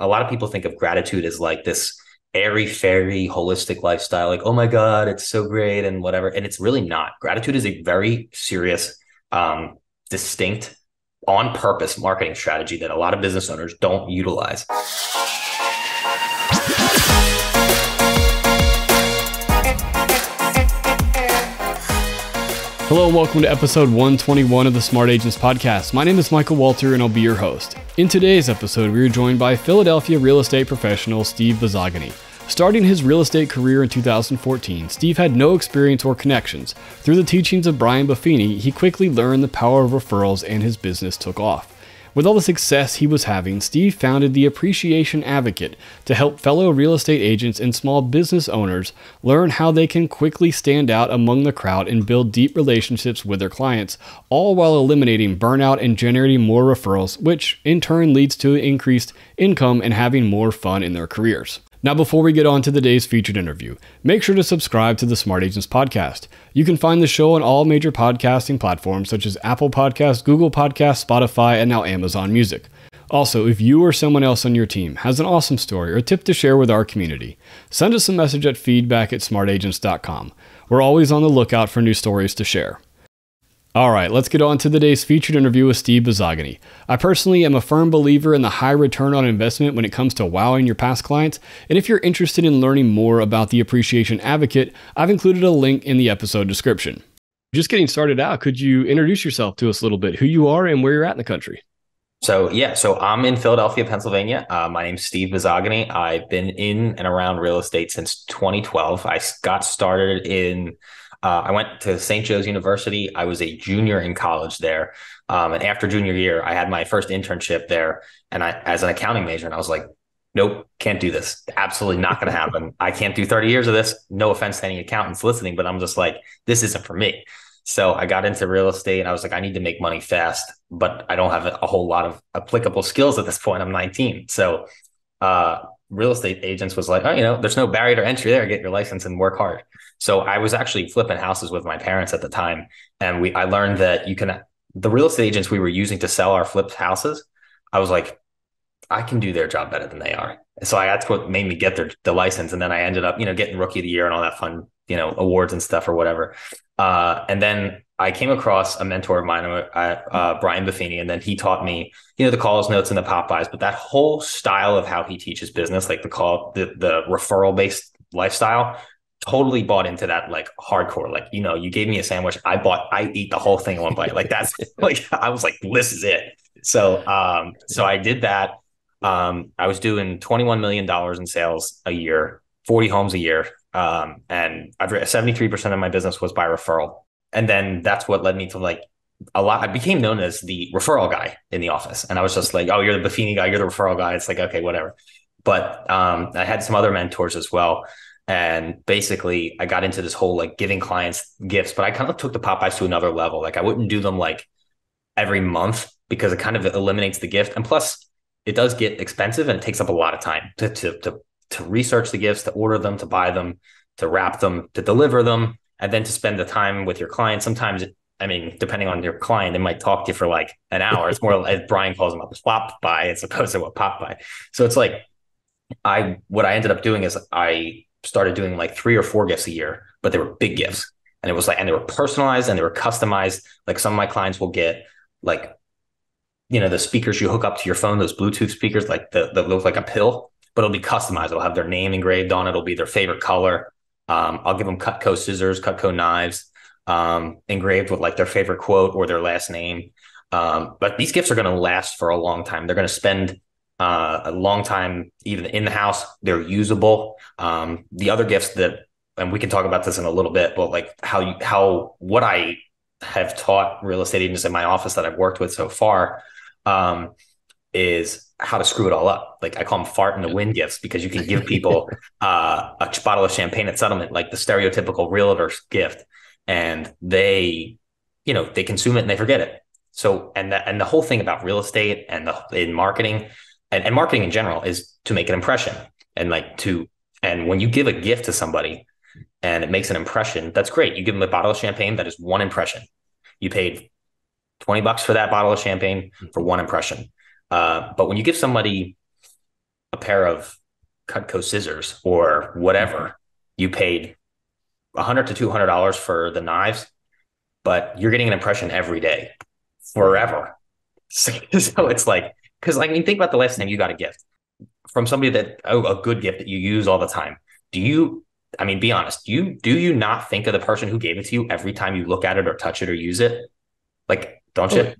a lot of people think of gratitude as like this airy fairy holistic lifestyle like oh my god it's so great and whatever and it's really not. Gratitude is a very serious um, distinct on purpose marketing strategy that a lot of business owners don't utilize Hello and welcome to episode 121 of the Smart Agents Podcast. My name is Michael Walter and I'll be your host. In today's episode, we are joined by Philadelphia real estate professional Steve Buzogany. Starting his real estate career in 2014, Steve had no experience or connections. Through the teachings of Brian Buffini, he quickly learned the power of referrals and his business took off. With all the success he was having, Steve founded the Appreciation Advocate to help fellow real estate agents and small business owners learn how they can quickly stand out among the crowd and build deep relationships with their clients, all while eliminating burnout and generating more referrals, which in turn leads to increased income and having more fun in their careers. Now, before we get on to the day's featured interview, make sure to subscribe to the Smart Agents Podcast. You can find the show on all major podcasting platforms such as Apple Podcasts, Google Podcasts, Spotify, and now Amazon Music. Also, if you or someone else on your team has an awesome story or tip to share with our community, send us a message at feedback at smartagents.com. We're always on the lookout for new stories to share. All right, let's get on to the day's featured interview with Steve Buzogany. I personally am a firm believer in the high return on investment when it comes to wowing your past clients. And if you're interested in learning more about the Appreciation Advocate, I've included a link in the episode description. Just getting started out, could you introduce yourself to us a little bit, who you are and where you're at in the country? So yeah, so I'm in Philadelphia, Pennsylvania. Uh, my name's Steve Buzogany. I've been in and around real estate since 2012. I got started in uh, I went to St. Joe's University. I was a junior in college there. Um, and after junior year, I had my first internship there and I as an accounting major. And I was like, nope, can't do this. Absolutely not going to happen. I can't do 30 years of this. No offense to any accountants listening, but I'm just like, this isn't for me. So I got into real estate and I was like, I need to make money fast, but I don't have a, a whole lot of applicable skills at this point. I'm 19. So uh, real estate agents was like, oh, you know, there's no barrier to entry there. Get your license and work hard. So I was actually flipping houses with my parents at the time, and we I learned that you can the real estate agents we were using to sell our flipped houses. I was like, I can do their job better than they are. So I that's what made me get their the license, and then I ended up you know getting rookie of the year and all that fun you know awards and stuff or whatever. Uh, and then I came across a mentor of mine, uh, uh, Brian Buffini, and then he taught me, you know, the calls, notes, and the pop-bys. But that whole style of how he teaches business, like the call, the the referral based lifestyle, totally bought into that like hardcore. Like, you know, you gave me a sandwich, I bought, I eat the whole thing in one bite. Like that's like I was like, this is it. So, um, so I did that. Um, I was doing twenty one million dollars in sales a year, forty homes a year, um, and I've seventy three percent of my business was by referral and then that's what led me to like a lot. I became known as the referral guy in the office, and I was just like, "Oh, you're the Buffini guy. You're the referral guy." It's like, okay, whatever. But um, I had some other mentors as well, and basically, I got into this whole like giving clients gifts. But I kind of took the pop-bys to another level. Like, I wouldn't do them like every month because it kind of eliminates the gift, and plus, it does get expensive and it takes up a lot of time to to to to research the gifts, to order them, to buy them, to wrap them, to deliver them and then to spend the time with your client. Sometimes, I mean, depending on your client, they might talk to you for like an hour. It's more as Brian calls them a plop by as opposed to a pop by. So it's like I what I ended up doing is I started doing like three or four gifts a year, but they were big gifts. And it was like, and they were personalized and they were customized. Like some of my clients will get like, you know, the speakers you hook up to your phone, those Bluetooth speakers, like the that look like a pill, but it'll be customized. It'll have their name engraved on it. It'll be their favorite color. Um, I'll give them Cutco scissors, Cutco knives, um, engraved with like their favorite quote or their last name. Um, but these gifts are going to last for a long time. They're going to spend uh, a long time even in the house. They're usable. Um, the other gifts that, and we can talk about this in a little bit, but like how you, how what I have taught real estate agents in my office that I've worked with so far um, is how to screw it all up. Like I call them fart in the wind gifts because you can give people uh, a bottle of champagne at settlement, like the stereotypical realtor's gift, and they, you know, they consume it and they forget it. So and that and the whole thing about real estate and the in marketing and, and marketing in general is to make an impression and like to and when you give a gift to somebody and it makes an impression, that's great. You give them a bottle of champagne, that is one impression. You paid 20 bucks for that bottle of champagne for one impression uh, but when you give somebody a pair of Cutco scissors or whatever, you paid a hundred to two hundred dollars for the knives, but you're getting an impression every day, forever. So, so it's like because I mean, think about the last time you got a gift from somebody that oh, a good gift that you use all the time. Do you? I mean, be honest. Do you do you not think of the person who gave it to you every time you look at it or touch it or use it? Like, don't you?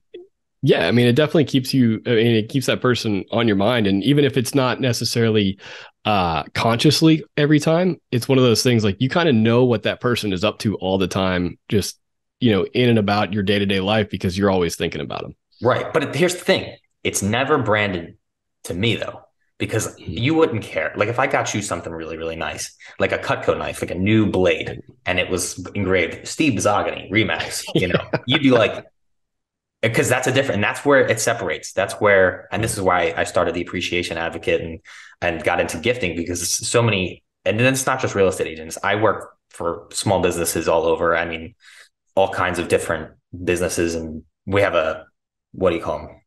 Yeah, I mean, it definitely keeps you. I mean, it keeps that person on your mind, and even if it's not necessarily uh consciously every time, it's one of those things like you kind of know what that person is up to all the time, just you know, in and about your day to day life because you're always thinking about them. Right, but here's the thing: it's never branded to me though because mm-hmm. you wouldn't care. Like if I got you something really, really nice, like a Cutco knife, like a new blade, and it was engraved Steve Buzogany Remax, you know, you'd be like, because that's a different, and that's where it separates. That's where, and this is why I started the appreciation advocate and and got into gifting because so many, and then it's not just real estate agents. I work for small businesses all over. I mean, all kinds of different businesses, and we have a what do you call them?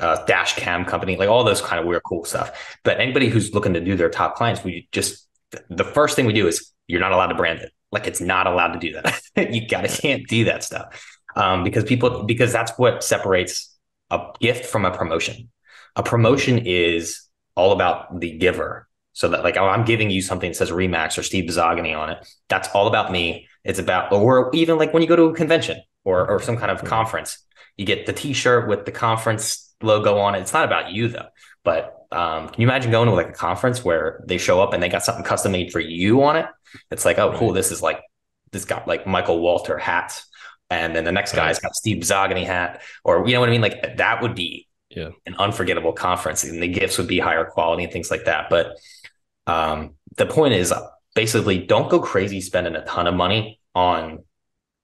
Uh, dash cam company, like all those kind of weird, cool stuff. But anybody who's looking to do their top clients, we just the first thing we do is you're not allowed to brand it. Like it's not allowed to do that. you gotta can't do that stuff um, because people because that's what separates a gift from a promotion. A promotion is all about the giver. So that like oh, I'm giving you something that says Remax or Steve Buzogany on it. That's all about me. It's about or even like when you go to a convention or or some kind of conference, you get the T-shirt with the conference logo on it. It's not about you though. But um, can you imagine going to like a conference where they show up and they got something custom made for you on it? It's like, oh, cool. This is like this got like Michael Walter hats, and then the next guy's got Steve Buzogany hat, or you know what I mean? Like that would be yeah. an unforgettable conference, and the gifts would be higher quality and things like that. But um, the point is, basically, don't go crazy spending a ton of money on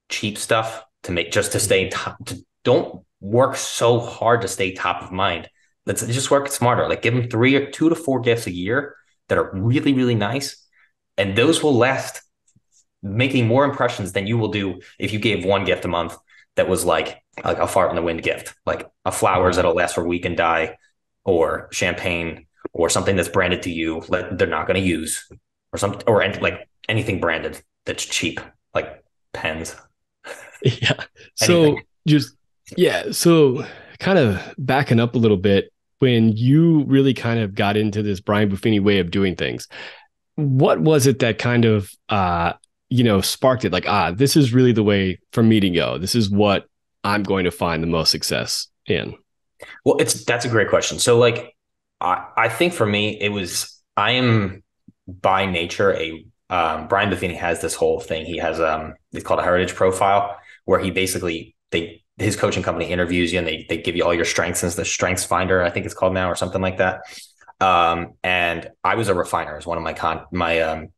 cheap stuff to make just to stay top. To, don't work so hard to stay top of mind. Let's just work smarter. Like give them three or two to four gifts a year that are really, really nice. And those will last making more impressions than you will do if you gave one gift a month that was like like a fart in the wind gift, like a flowers that'll last for a week and die, or champagne, or something that's branded to you that they're not going to use, or something, or like anything branded that's cheap, like pens. Yeah. so just yeah. So, kind of backing up a little bit, when you really kind of got into this Brian Buffini way of doing things, what was it that kind of, uh, you know, sparked it? Like, ah, this is really the way for me to go. This is what I'm going to find the most success in. Well, it's that's a great question. So, like, I, I think for me, it was I am by nature a um, Brian Buffini has this whole thing. He has um, it's called a heritage profile, where he basically they his coaching company interviews you and they they give you all your strengths and the strengths finder I think it's called now or something like that. Um, and I was a refiner as one of my con my um,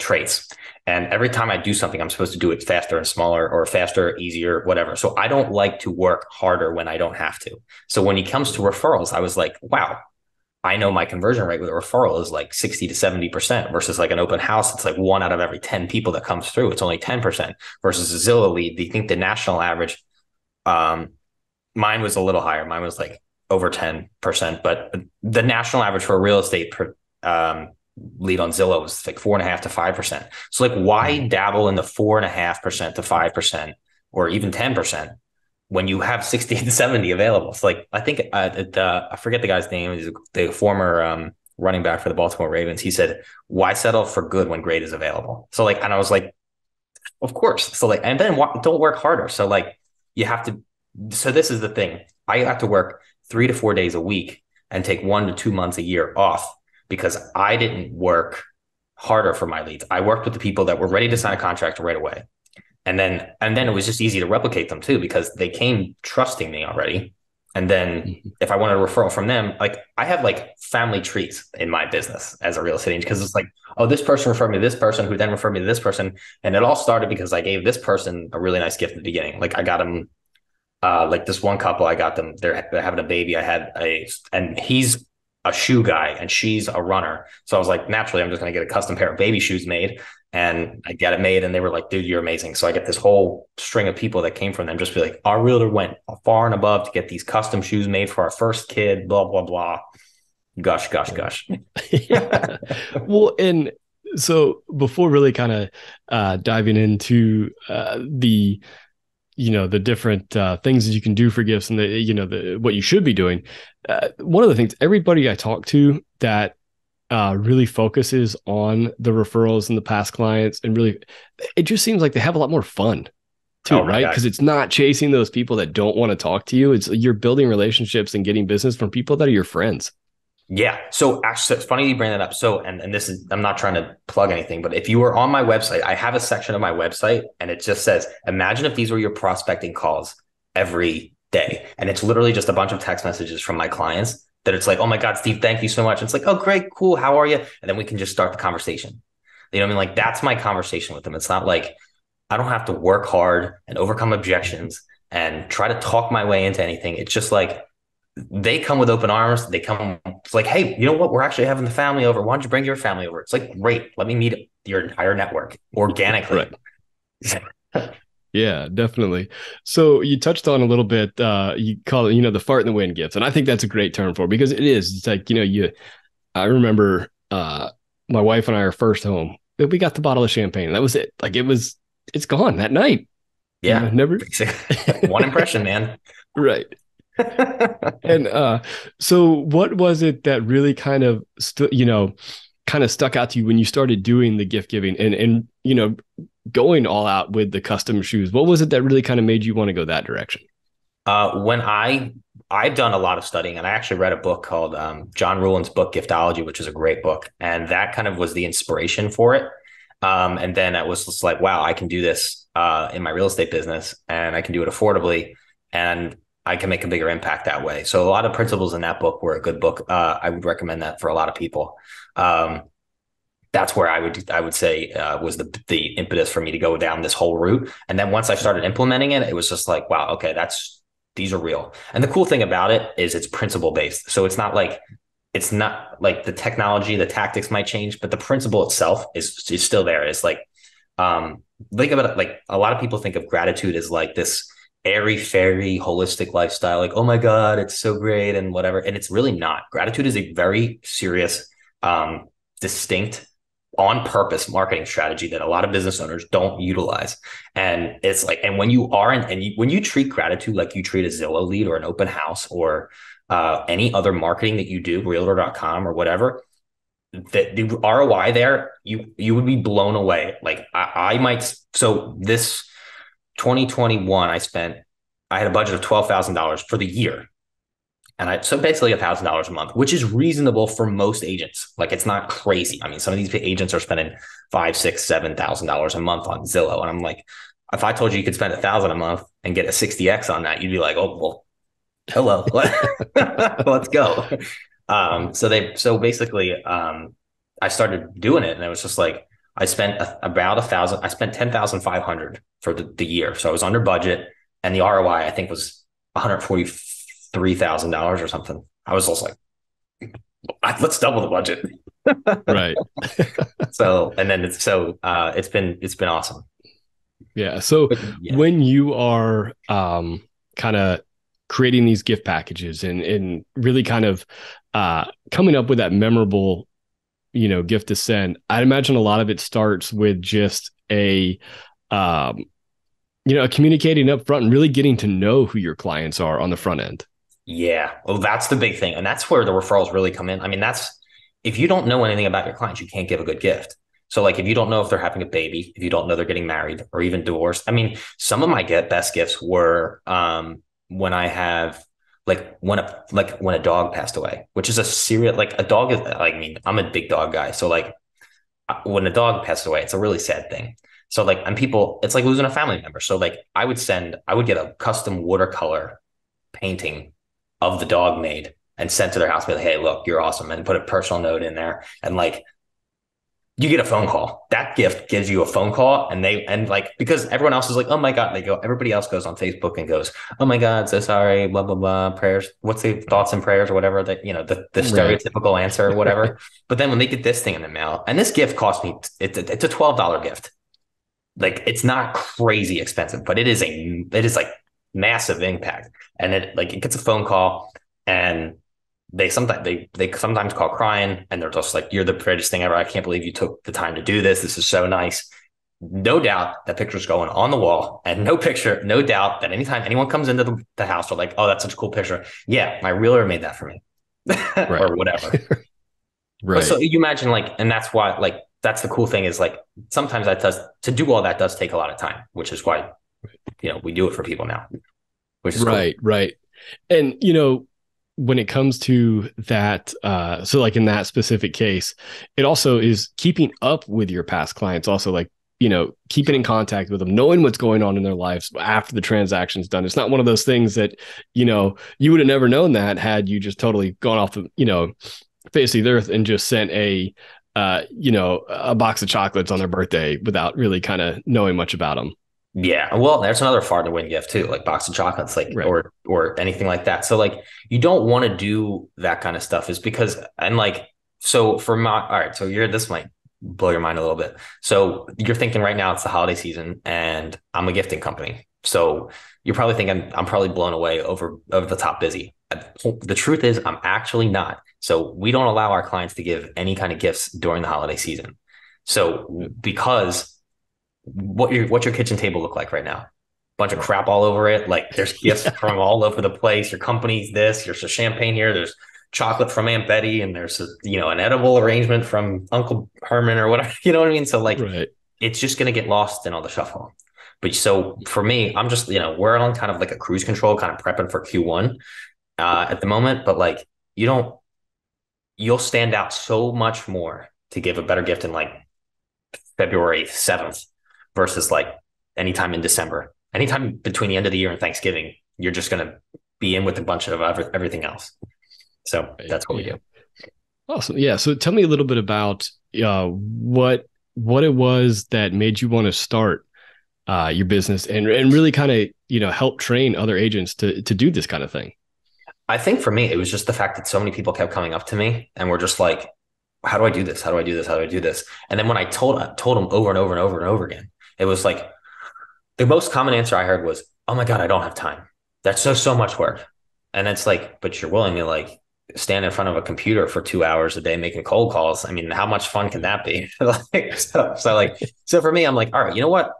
traits. And every time I do something, I'm supposed to do it faster and smaller or faster, easier, whatever. So I don't like to work harder when I don't have to. So when it comes to referrals, I was like, wow, I know my conversion rate with a referral is like 60 to 70% versus like an open house. It's like one out of every 10 people that comes through. It's only 10% versus a Zillow lead. Do you think the national average, um, mine was a little higher. Mine was like over 10%, but the national average for a real estate per, um, lead on Zillow was like four and a half to 5%. So like why mm-hmm. dabble in the four and a half percent to 5% or even 10%? When you have 60 and 70 available. It's like, I think uh, the, I forget the guy's name, he's the former um, running back for the Baltimore Ravens. He said, why settle for good when great is available? So like, and I was like, of course. So like, and then don't work harder. So like, you have to, so this is the thing. I have to work three to four days a week and take one to two months a year off because I didn't work harder for my leads. I worked with the people that were ready to sign a contract right away and then and then it was just easy to replicate them too because they came trusting me already. And then mm-hmm. if i wanted a referral from them like i have like family trees in my business as a real estate agent because it's like oh this person referred me to this person who then referred me to this person. And it all started because i gave this person a really nice gift at the beginning. Like i got them uh like this one couple i got them they're, they're having a baby. I had a and he's a shoe guy and she's a runner so i was like naturally i'm just going to get a custom pair of baby shoes made and I get it made. And they were like, dude, you're amazing. So I get this whole string of people that came from them just be like, our realtor went far and above to get these custom shoes made for our first kid, blah, blah, blah. Gush, gush, gush. yeah. Well, and so before really kind of uh, diving into uh, the you know the different uh, things that you can do for gifts and the you know the what you should be doing. Uh, one of the things everybody i talk to that uh, really focuses on the referrals and the past clients and really it just seems like they have a lot more fun too oh right? Because it's not chasing those people that don't want to talk to you. It's you're building relationships and getting business from people that are your friends yeah. So actually, it's funny you bring that up. So, and, and this is, I'm not trying to plug anything, but if you were on my website, I have a section of my website and it just says, imagine if these were your prospecting calls every day. And it's literally just a bunch of text messages from my clients that it's like, oh my God, Steve, thank you so much. And it's like, oh, great, cool. How are you? And then we can just start the conversation. You know what I mean? Like that's my conversation with them. It's not like I don't have to work hard and overcome objections and try to talk my way into anything. It's just like, they come with open arms. They come, it's like, hey, you know what? We're actually having the family over. Why don't you bring your family over? It's like, great. Let me meet your entire network organically. Right. yeah, definitely. So you touched on a little bit, uh, you call it, you know, the fart in the wind gifts, And I think that's a great term for it because it is. It's like, you know, you, I remember uh, my wife and I are first home. We got the bottle of champagne. That was it. Like it was, it's gone that night. Yeah. You know, never. One impression, man. right and uh, so what was it that really kind of stu- you know kind of stuck out to you when you started doing the gift giving and and you know going all out with the custom shoes? What was it that really kind of made you want to go that direction? Uh, when i i've done a lot of studying and i actually read a book called um, john ruhlin's book giftology which is a great book. And that kind of was the inspiration for it. Um, and then it was just like wow i can do this uh, in my real estate business and i can do it affordably. And I can make a bigger impact that way. So a lot of principles in that book were a good book. Uh, I would recommend that for a lot of people. Um, that's where I would I would say uh, was the the impetus for me to go down this whole route. And then once I started implementing it, it was just like, wow, okay, that's these are real. And the cool thing about it is it's principle based. So it's not like it's not like the technology, the tactics might change, but the principle itself is is still there. It's like um think about it like a lot of people think of gratitude as like this airy fairy holistic lifestyle like oh my god it's so great and whatever and it's really not. Gratitude is a very serious um distinct on purpose marketing strategy that a lot of business owners don't utilize. And it's like and when you are in, and you, when you treat gratitude like you treat a zillow lead or an open house or uh, any other marketing that you do realtor.com or whatever that the roi there you you would be blown away. Like I, I might so this 2021, I spent, I had a budget of $12,000 for the year. And I, so basically $1,000 a month, which is reasonable for most agents. Like it's not crazy. I mean, some of these agents are spending five, six, seven thousand dollars a month on Zillow. And I'm like, if I told you you could spend a thousand a month and get a 60x on that, you'd be like, oh, well, hello, let's go. Um, so they, so basically, um, I started doing it and it was just like, I spent a, about a thousand. I spent ten thousand five hundred for the, the year, so I was under budget, and the ROI I think was one hundred forty three thousand dollars or something. I was also like, let's double the budget. right. so and then it's so uh, it's been it's been awesome. Yeah. So but, yeah. when you are um, kind of creating these gift packages and and really kind of uh, coming up with that memorable you know gift to send i'd imagine a lot of it starts with just a um you know communicating up front and really getting to know who your clients are on the front end. Yeah. Well that's the big thing and that's where the referrals really come in. I mean that's if you don't know anything about your clients you can't give a good gift. So like if you don't know if they're having a baby if you don't know they're getting married or even divorced i mean some of my get best gifts were um when i have like when a like when a dog passed away, which is a serious like a dog is I mean I'm a big dog guy, so like uh, when a dog passed away, it's a really sad thing. So like and people, it's like losing a family member. So like I would send, I would get a custom watercolor painting of the dog made and sent to their house. Be like, hey, look, you're awesome, and put a personal note in there, and like you get a phone call. That gift gives you a phone call, and they and like because everyone else is like, oh my god, they go. Everybody else goes on Facebook and goes, oh my god, so sorry, blah blah blah. Prayers. What's the thoughts and prayers or whatever that you know the the stereotypical right. answer or whatever. but then when they get this thing in the mail, and this gift cost me, it's a, it's a twelve dollar gift. Like it's not crazy expensive, but it is a it is like massive impact, and it like it gets a phone call and they sometimes they they sometimes call crying and they're just like, "You're the prettiest thing ever. I can't believe you took the time to do this. This is so nice." No doubt that picture's going on the wall, and no picture, no doubt that anytime anyone comes into the, the house, they're like, "Oh, that's such a cool picture." Yeah, my realtor made that for me, or whatever. right. so you imagine like, and that's why like that's the cool thing is like sometimes that does to do all that does take a lot of time, which is why you know we do it for people now. Which is right, cool. right. And you know, when it comes to that uh so like in that specific case it also is keeping up with your past clients also like you know keeping in contact with them knowing what's going on in their lives after the transaction's done. It's not one of those things that you know you would have never known that had you just totally gone off the you know face of the earth and just sent a uh you know a box of chocolates on their birthday without really kind of knowing much about them yeah, well, that's another far to win gift too, like box of chocolates, like right. or or anything like that. So like you don't want to do that kind of stuff, is because and like so for my all right, so you're this might blow your mind a little bit. So you're thinking right now it's the holiday season, and I'm a gifting company, so you're probably thinking I'm probably blown away over over the top busy. The truth is, I'm actually not. So we don't allow our clients to give any kind of gifts during the holiday season. So because what your what's your kitchen table look like right now? Bunch of crap all over it. Like there's gifts from all over the place. Your company's this. There's a champagne here. There's chocolate from Aunt Betty, and there's a you know an edible arrangement from Uncle Herman or whatever. You know what I mean? So like, right. it's just gonna get lost in all the shuffle. But so for me, I'm just you know we're on kind of like a cruise control, kind of prepping for Q1 uh, at the moment. But like you don't, you'll stand out so much more to give a better gift in like February 7th versus like anytime in December. Anytime between the end of the year and Thanksgiving, you're just going to be in with a bunch of everything else. So that's what we do. Awesome. Yeah. So tell me a little bit about uh, what what it was that made you want to start uh, your business and and really kind of you know help train other agents to to do this kind of thing. I think for me, it was just the fact that so many people kept coming up to me and were just like, "How do I do this? How do I do this? How do I do this?" And then when I told I told them over and over and over and over again, it was like the most common answer I heard was, "Oh my god, I don't have time. That's so so much work." And it's like, but you're willing to like stand in front of a computer for two hours a day making cold calls. I mean, how much fun can that be? like, so, so like, so for me, I'm like, all right, you know what?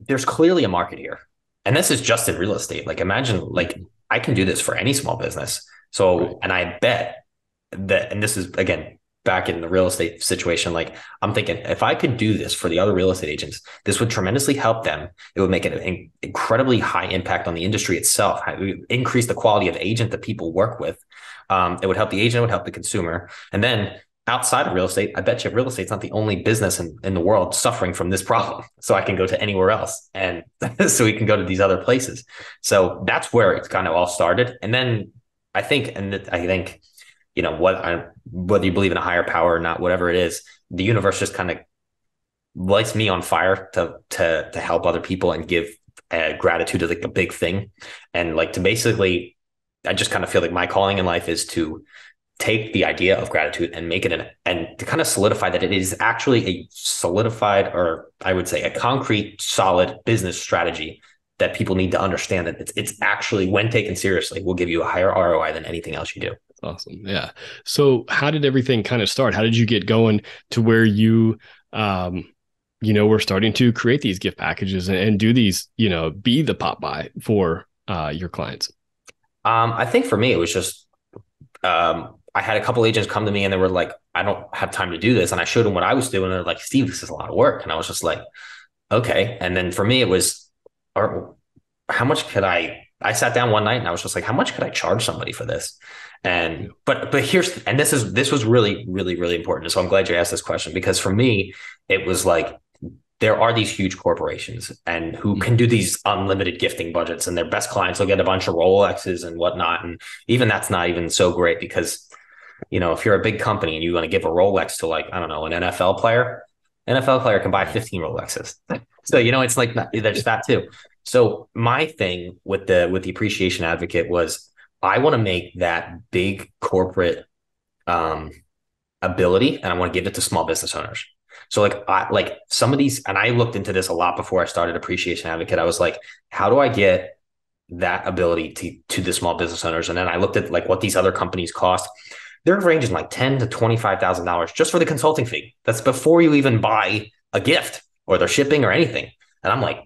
There's clearly a market here, and this is just in real estate. Like, imagine like I can do this for any small business. So, right. and I bet that, and this is again back in the real estate situation, like I'm thinking if I could do this for the other real estate agents, this would tremendously help them. It would make an incredibly high impact on the industry itself, increase the quality of agent that people work with. Um, it would help the agent, it would help the consumer. And then outside of real estate, I bet you real estate's not the only business in, in the world suffering from this problem. So I can go to anywhere else. And so we can go to these other places. So that's where it kind of all started. And then I think, and I think you know what I, whether you believe in a higher power or not whatever it is the universe just kind of lights me on fire to to to help other people and give uh, gratitude is like a big thing. And like to basically i just kind of feel like my calling in life is to take the idea of gratitude and make it an and to kind of solidify that it is actually a solidified or i would say a concrete solid business strategy that people need to understand that it's, it's actually when taken seriously will give you a higher roi than anything else you do awesome. Yeah. So how did everything kind of start? How did you get going to where you um you know were starting to create these gift packages and, and do these, you know, be the pop by for uh your clients? Um, I think for me it was just um I had a couple agents come to me and they were like, I don't have time to do this. And I showed them what I was doing. And they're like, Steve, this is a lot of work. And I was just like, okay. And then for me, it was, how much could I? I sat down one night and I was just like, how much could I charge somebody for this? And but but here's and this is this was really really really important. So I'm glad you asked this question because for me it was like there are these huge corporations and who can do these unlimited gifting budgets and their best clients will get a bunch of Rolexes and whatnot. And even that's not even so great because, you know, if you're a big company and you want to give a Rolex to like, I don't know, an NFL player, NFL player can buy 15 Rolexes. so, you know, it's like, there's that too. So my thing with the, with the appreciation advocate was I want to make that big corporate um, ability and I want to give it to small business owners. So like I like some of these, and I looked into this a lot before I started Appreciation Advocate. I was like, how do I get that ability to to the small business owners. And then I looked at like what these other companies cost. They're ranging like ten to twenty five thousand dollars just for the consulting fee. That's before you even buy a gift or their shipping or anything. And I'm like,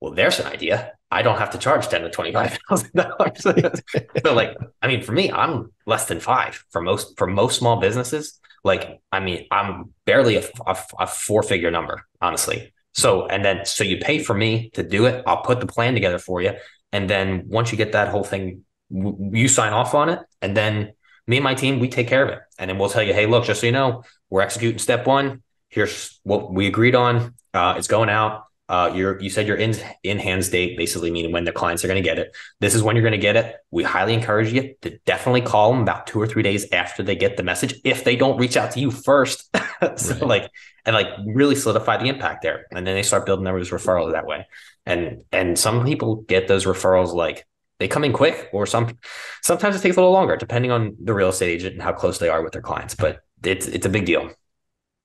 well, there's an idea. I don't have to charge ten to twenty five thousand dollars. so like, I mean, for me, I'm less than five for most for most small businesses. Like, I mean, I'm barely a, a, a four figure number, honestly. So, and then, so you pay for me to do it. I'll put the plan together for you. And then once you get that whole thing, you sign off on it. And then me and my team, we take care of it. And then we'll tell you, hey, look, just so you know, we're executing step one. Here's what we agreed on. Uh, it's going out. Uh, you're you said your in in hands date, basically meaning when the clients are going to get it. This is when you're going to get it. We highly encourage you to definitely call them about two or three days after they get the message if they don't reach out to you first. so right. like and like really solidify the impact there, and then they start building those referrals that way. And and some people get those referrals like they come in quick, or some sometimes it takes a little longer depending on the real estate agent and how close they are with their clients. But it's it's a big deal.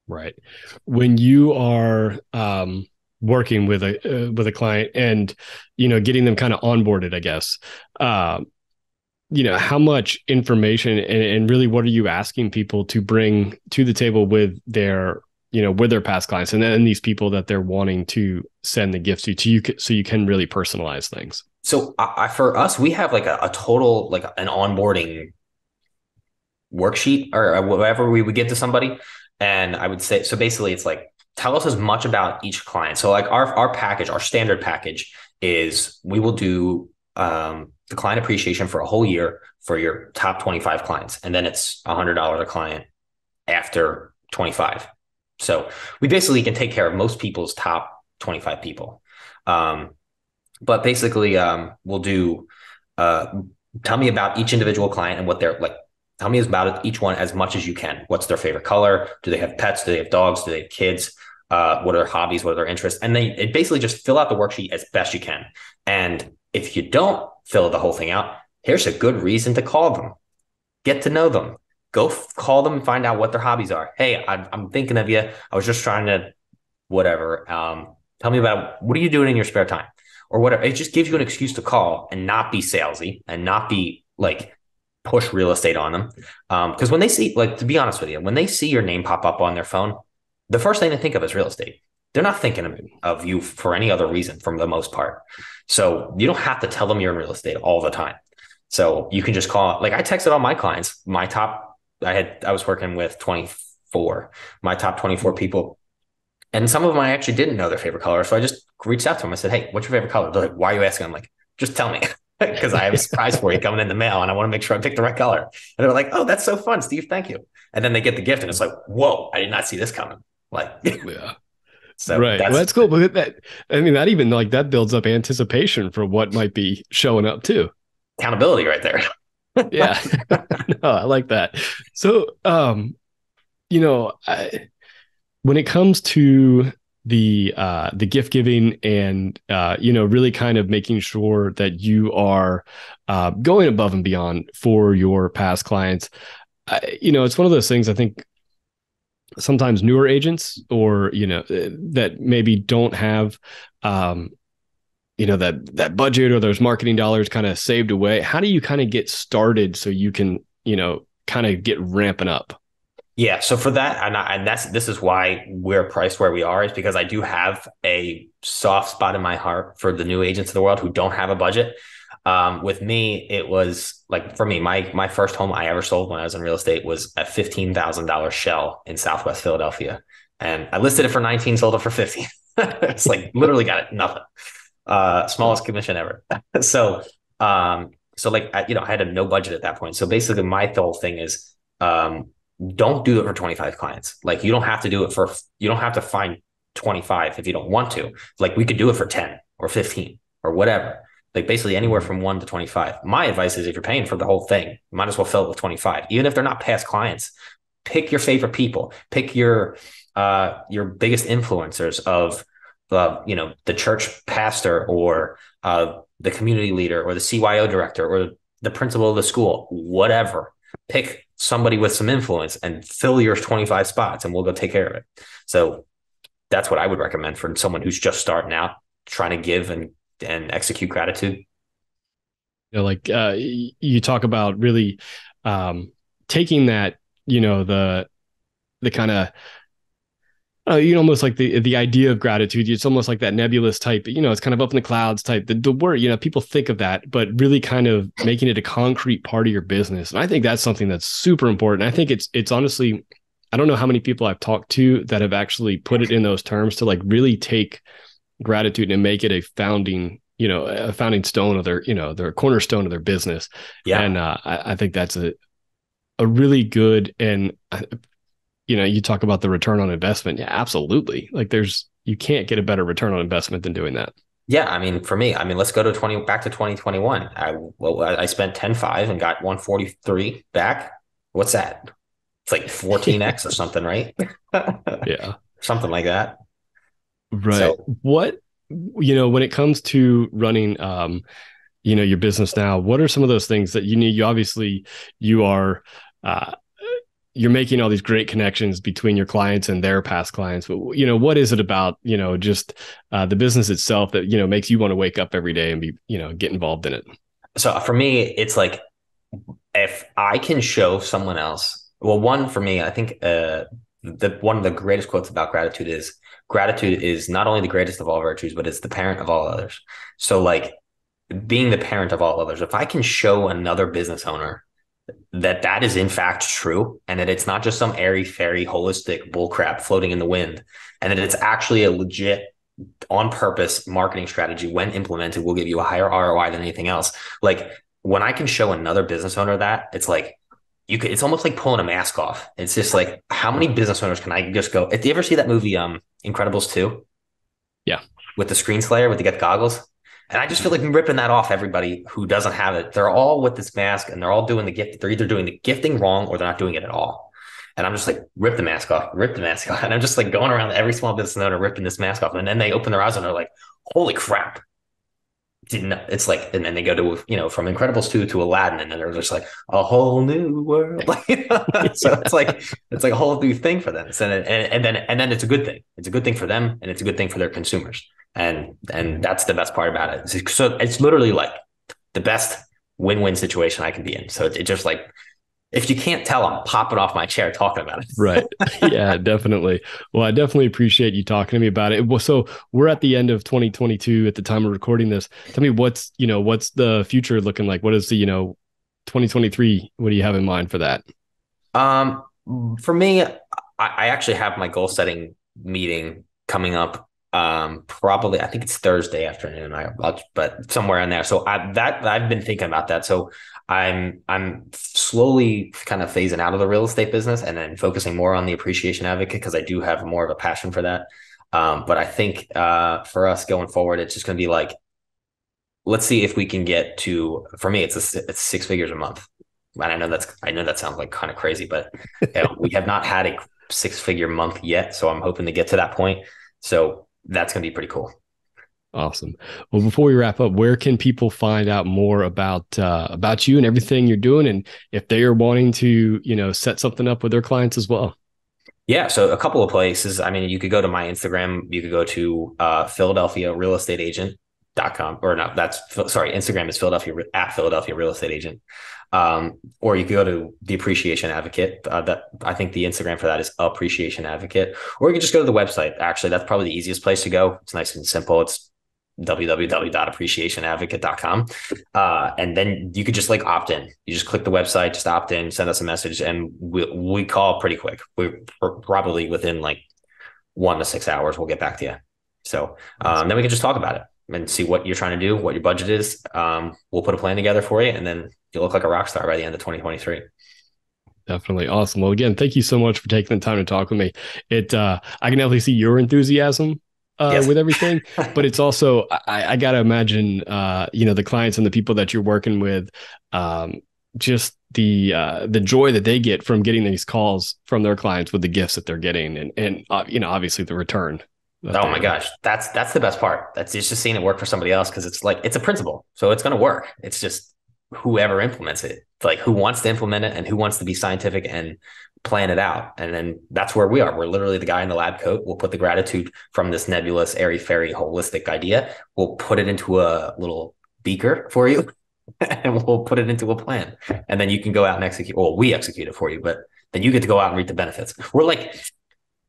Right. When you are um working with a uh, with a client and you know getting them kind of onboarded i guess. Uh, you know how much information and, and really what are you asking people to bring to the table with their you know with their past clients and then these people that they're wanting to send the gifts to to you so you can really personalize things? So I, for us we have like a, a total like an onboarding worksheet or whatever we would give to somebody. And i would say so basically it's like tell us as much about each client. So like our our package, our standard package is we will do um, the client appreciation for a whole year for your top 25 clients. And then it's a hundred dollars a client after 25. So we basically can take care of most people's top 25 people. Um, but basically um, we'll do uh, tell me about each individual client and what they're like tell me about each one as much as you can. What's their favorite color? Do they have pets? Do they have dogs? Do they have kids? Uh, what are their hobbies, what are their interests, and they it basically just fill out the worksheet as best you can. And if you don't fill the whole thing out, here's a good reason to call them, get to know them, go f- call them and find out what their hobbies are. Hey, I'm, I'm thinking of you. I was just trying to, whatever. Um, tell me about what are you doing in your spare time or whatever. It just gives you an excuse to call and not be salesy and not be like push real estate on them. Because um, when they see, like, to be honest with you, when they see your name pop up on their phone, the first thing they think of is real estate. They're not thinking of, you for any other reason, for the most part. So you don't have to tell them you're in real estate all the time. So you can just call. Like I texted all my clients, my top. I had I was working with 24, my top 24 people, and some of them I actually didn't know their favorite color. So I just reached out to them. I said, "Hey, what's your favorite color?" They're like, "Why are you asking?" I'm like, "Just tell me." because I have a surprise for you coming in the mail and I want to make sure I pick the right color. And they're like, oh, that's so fun, Steve. Thank you. And then they get the gift and it's like, whoa, I did not see this coming. Like, yeah. So right. That's, well, that's cool. But that, I mean, that even like that builds up anticipation for what might be showing up too. Accountability right there. yeah. no, I like that. So, um, you know, I, when it comes to the uh the gift giving and uh you know really kind of making sure that you are uh going above and beyond for your past clients I, you know it's one of those things i think sometimes newer agents or you know eh, that maybe don't have um you know that that budget or those marketing dollars kind of saved away how do you kind of get started so you can you know kind of get ramping up? Yeah so for that and, I, and that's this is why we're priced where we are is because i do have a soft spot in my heart for the new agents of the world who don't have a budget um, with me, it was like for me, my my first home I ever sold when I was in real estate was a fifteen thousand dollar shell in Southwest Philadelphia, and I listed it for nineteen, sold it for fifteen. it's like literally got it nothing. Uh, smallest commission ever. so, um, so like I, you know, I had a no budget at that point. So basically, my whole thing is, um, don't do it for twenty five clients. Like you don't have to do it for you don't have to find twenty five if you don't want to. Like we could do it for ten or fifteen or whatever like basically anywhere from one to 25. My advice is if you're paying for the whole thing, might as well fill it with 25, even if they're not past clients. Pick your favorite people, pick your uh, your biggest influencers of the you know the church pastor or uh, the community leader or the CYO director or the principal of the school, whatever. Pick somebody with some influence and fill your 25 spots, and we'll go take care of it. So that's what I would recommend for someone who's just starting out, trying to give and and execute gratitude. know, like uh, you talk about really um, taking that, you know, the the kind of uh, you know, almost like the the idea of gratitude. It's almost like that nebulous type. You know, it's kind of up in the clouds type. The, the word, you know, people think of that, but really kind of making it a concrete part of your business. And I think that's something that's super important. I think it's it's honestly, I don't know how many people I've talked to that have actually put it in those terms to like really take gratitude and make it a founding you know a founding stone of their you know their cornerstone of their business yeah and uh, I, I think that's a a really good and uh, you know, you talk about the return on investment. Yeah, absolutely. Like there's you can't get a better return on investment than doing that. Yeah, I mean, for me, I mean, let's go to 20 back to 2021. I well, I spent 10.5 and got 143 back. What's that? It's like 14x or something, right? yeah. Something like that. Right. So, what you know, when it comes to running um, you know, your business now, what are some of those things that you need? You obviously you are uh you're making all these great connections between your clients and their past clients but you know what is it about you know just uh, the business itself that you know makes you want to wake up every day and be you know get involved in it so for me it's like if i can show someone else well one for me i think uh, the one of the greatest quotes about gratitude is gratitude is not only the greatest of all virtues but it's the parent of all others. So like being the parent of all others if i can show another business owner that that is in fact true and that it's not just some airy fairy holistic bullcrap floating in the wind and that it's actually a legit on purpose marketing strategy when implemented will give you a higher ROI than anything else. Like when I can show another business owner that it's like you could it's almost like pulling a mask off it's just like how many business owners can I just go if you ever see that movie um Incredibles 2 yeah with the Screenslaver with the get goggles and I just feel like I'm ripping that off everybody who doesn't have it. They're all with this mask and they're all doing the gift. They're either doing the gifting wrong or they're not doing it at all. And I'm just like, rip the mask off, rip the mask off. And I'm just like going around every small business owner ripping this mask off. And then they open their eyes and they're like, holy crap. Didn't it's like, and then they go to, you know, from Incredibles 2 to Aladdin, and then they're just like a whole new world. so it's like, it's like a whole new thing for them. So, and, and then, and then it's a good thing. It's a good thing for them and it's a good thing for their consumers and and that's the best part about it. So it's literally like the best win-win situation I can be in. So it just like if you can't tell, I'm popping off my chair talking about it. right. Yeah, definitely. Well, I definitely appreciate you talking to me about it. Well, So we're at the end of 2022 at the time of recording this. Tell me what's, you know, what's the future looking like? What is the, you know, 2023? What do you have in mind for that? Um, for me, I, I actually have my goal setting meeting coming up um probably i think it's thursday afternoon I, I'll, but somewhere in there so i that i've been thinking about that so i'm i'm slowly kind of phasing out of the real estate business and then focusing more on the appreciation advocate because i do have more of a passion for that. Um but i think uh for us going forward it's just going to be like let's see if we can get to for me it's a it's six figures a month. And i know that's i know that sounds like kind of crazy but you know, we have not had a six figure month yet so i'm hoping to get to that point. So that's going to be pretty cool. Awesome. Well, before we wrap up, where can people find out more about uh, about you and everything you're doing, and if they are wanting to, you know, set something up with their clients as well? Yeah, so a couple of places. I mean, you could go to my Instagram. You could go to uh, Philadelphia Real Estate Agent dot com or no that's sorry instagram is philadelphia at philadelphia real estate agent um, or you could go to the appreciation advocate uh, that i think the instagram for that is appreciation advocate or you can just go to the website actually that's probably the easiest place to go it's nice and simple it's www.appreciationadvocate.com uh, and then you could just like opt in you just click the website just opt in send us a message and we, we call pretty quick we're probably within like one to six hours we'll get back to you so um, then we can just talk about it and see what you're trying to do, what your budget is. Um, we'll put a plan together for you, and then you'll look like a rock star by the end of 2023. Definitely awesome. Well, again, thank you so much for taking the time to talk with me. It uh, I can definitely see your enthusiasm uh, yes. with everything, but it's also I, I gotta imagine uh, you know the clients and the people that you're working with, um, just the uh, the joy that they get from getting these calls from their clients with the gifts that they're getting, and and uh, you know obviously the return Oh my gosh, that's that's the best part. That's it's just seeing it work for somebody else because it's like it's a principle, so it's going to work. It's just whoever implements it, it's like who wants to implement it and who wants to be scientific and plan it out. And then that's where we are. We're literally the guy in the lab coat. We'll put the gratitude from this nebulous, airy fairy, holistic idea. We'll put it into a little beaker for you, and we'll put it into a plan. And then you can go out and execute. Well, we execute it for you, but then you get to go out and reap the benefits. We're like,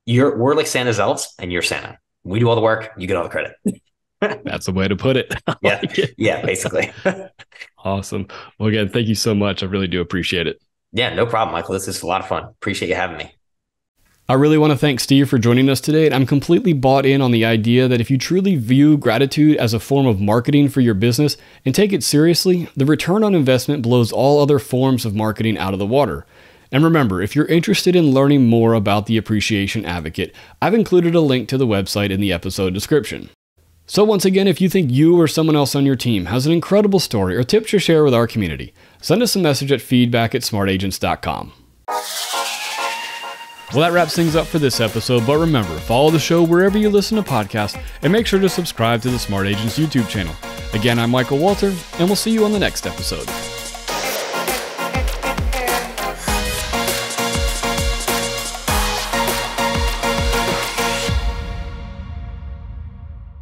you're, we're like Santa's elves and you're Santa. We do all the work, you get all the credit. That's the way to put it. yeah. Yeah, basically. awesome. Well, again, thank you so much. I really do appreciate it. Yeah, no problem, Michael. This is a lot of fun. Appreciate you having me. I really want to thank Steve for joining us today. And I'm completely bought in on the idea that if you truly view gratitude as a form of marketing for your business and take it seriously, the return on investment blows all other forms of marketing out of the water. And remember, if you're interested in learning more about the Appreciation Advocate, I've included a link to the website in the episode description. So, once again, if you think you or someone else on your team has an incredible story or tip to share with our community, send us a message at feedback at smartagents.com. Well, that wraps things up for this episode, but remember, follow the show wherever you listen to podcasts and make sure to subscribe to the Smart Agents YouTube channel. Again, I'm Michael Walter, and we'll see you on the next episode.